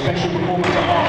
special performance